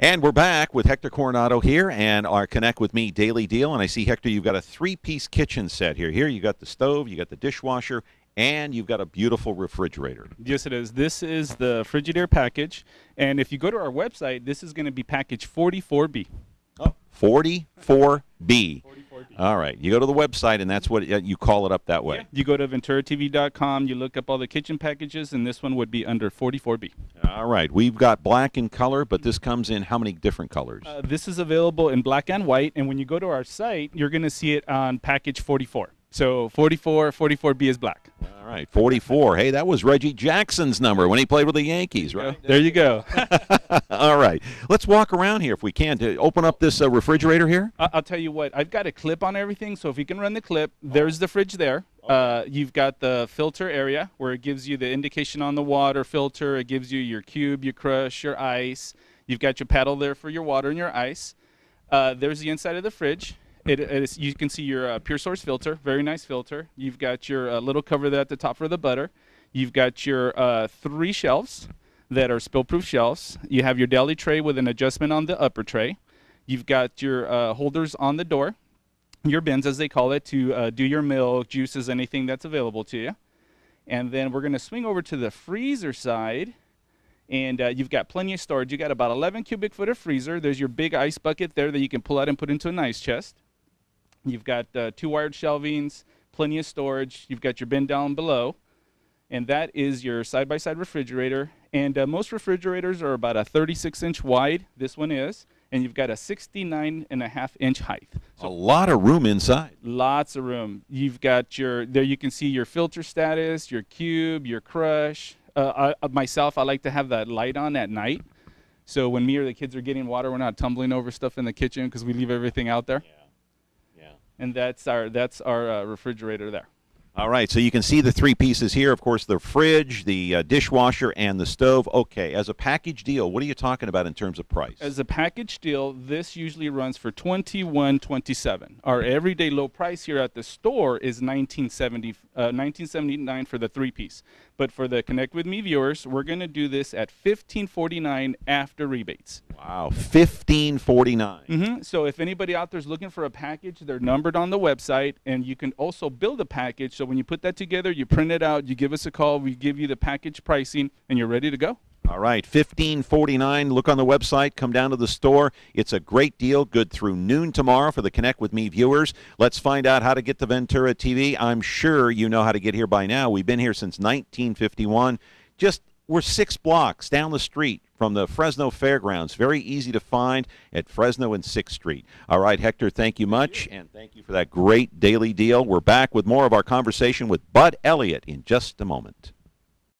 And we're back with Hector Coronado here and our Connect with Me daily deal. And I see, Hector, you've got a three piece kitchen set here. Here you got the stove, you got the dishwasher, and you've got a beautiful refrigerator. Yes, it is. This is the Frigidaire package. And if you go to our website, this is going to be package 44B. Oh, 44B. All right. You go to the website, and that's what you call it up that way. Yeah. You go to VenturaTV.com, you look up all the kitchen packages, and this one would be under 44B. All right. We've got black in color, but this comes in how many different colors? Uh, this is available in black and white, and when you go to our site, you're going to see it on package 44. So 44, 44B is black. Right, 44. Hey, that was Reggie Jackson's number when he played with the Yankees, right? There you go. All right, let's walk around here if we can to open up this uh, refrigerator here. I- I'll tell you what, I've got a clip on everything, so if you can run the clip, there's the fridge there. Uh, you've got the filter area where it gives you the indication on the water filter. It gives you your cube, your crush, your ice. You've got your paddle there for your water and your ice. Uh, there's the inside of the fridge. It, it is, you can see your uh, PureSource filter, very nice filter. You've got your uh, little cover there at the top for the butter. You've got your uh, three shelves that are spill-proof shelves. You have your deli tray with an adjustment on the upper tray. You've got your uh, holders on the door, your bins as they call it, to uh, do your milk, juices, anything that's available to you. And then we're going to swing over to the freezer side and uh, you've got plenty of storage. You got about 11 cubic foot of freezer. There's your big ice bucket there that you can pull out and put into an ice chest. You've got uh, two wired shelvings, plenty of storage. You've got your bin down below, and that is your side-by-side refrigerator. And uh, most refrigerators are about a 36 inch wide. This one is, and you've got a 69 and a half inch height. So a lot of room inside. Lots of room. You've got your there. You can see your filter status, your cube, your crush. Uh, I, myself, I like to have that light on at night, so when me or the kids are getting water, we're not tumbling over stuff in the kitchen because we leave everything out there. Yeah. And that's our that's our uh, refrigerator there. All right, so you can see the three pieces here. Of course, the fridge, the uh, dishwasher, and the stove. Okay, as a package deal, what are you talking about in terms of price? As a package deal, this usually runs for twenty one twenty seven. Our everyday low price here at the store is 1970, uh, 1979 for the three piece. But for the Connect with Me viewers, we're going to do this at fifteen forty nine after rebates. Wow, fifteen forty nine. hmm So if anybody out there is looking for a package, they're numbered on the website, and you can also build a package. So when you put that together, you print it out, you give us a call, we give you the package pricing, and you're ready to go. All right, fifteen forty nine. Look on the website. Come down to the store. It's a great deal. Good through noon tomorrow for the Connect with Me viewers. Let's find out how to get to Ventura TV. I'm sure you know how to get here by now. We've been here since 1951. Just we're six blocks down the street from the Fresno Fairgrounds. Very easy to find at Fresno and 6th Street. All right, Hector, thank you much, and thank you for that great daily deal. We're back with more of our conversation with Bud Elliott in just a moment.